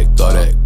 Throw that, throw that.